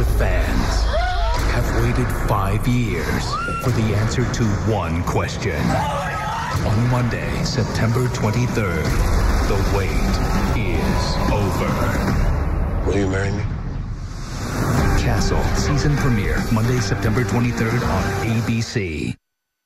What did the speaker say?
of fans have waited five years for the answer to one question. On Monday, September 23rd, the wait is over. Will you marry me? Castle season premiere Monday, September 23rd on ABC.